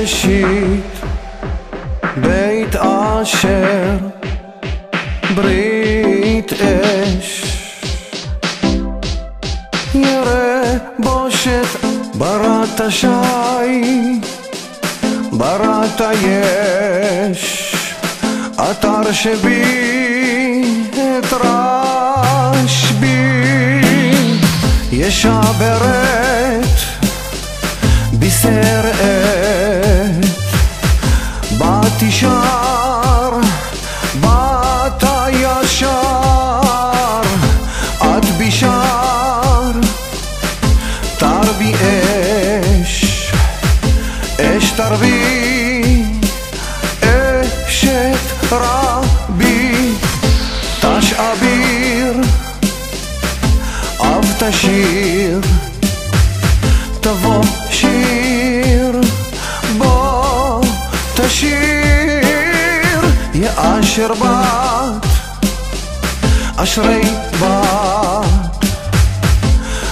בראשית בית אשר ברית אש. ירא בושת בראת שי בראת יש אתר שבי את רשבי. ישברת בישר את בת ישר בת הישר את בישר. תרבי אש אש תרבי אשת רבי. תש אביר אב תשיר יא אשר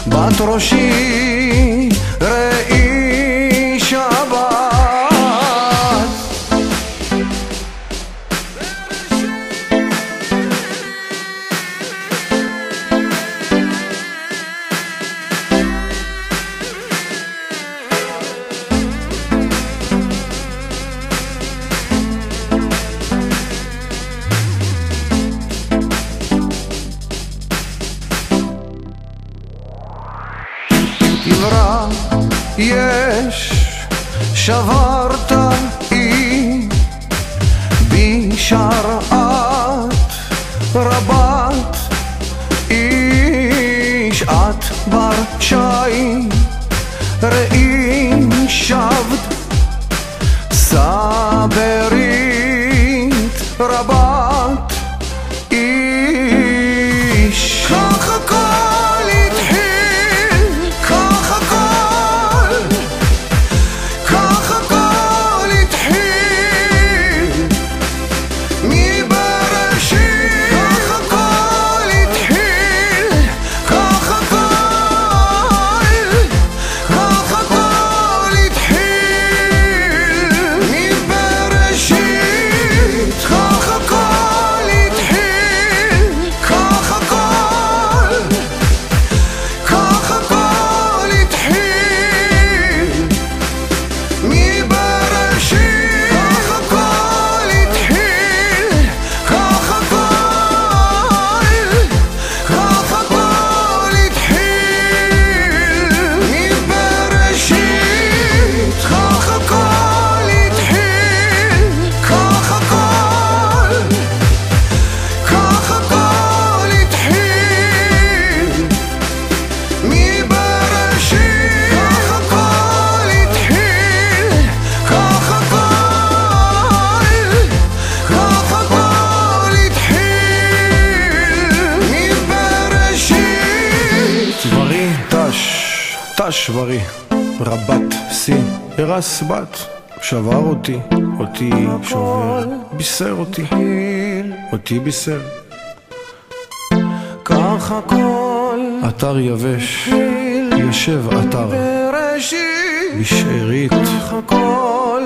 בת אשרי עברה יש שברת תש, תש שברי, רבת שיא, הרס בת, שבר אותי, אותי שובר, בישר אותי, אותי בישר. כך הכל אתר יבש, יושב אתר. בשארית, כך הכל,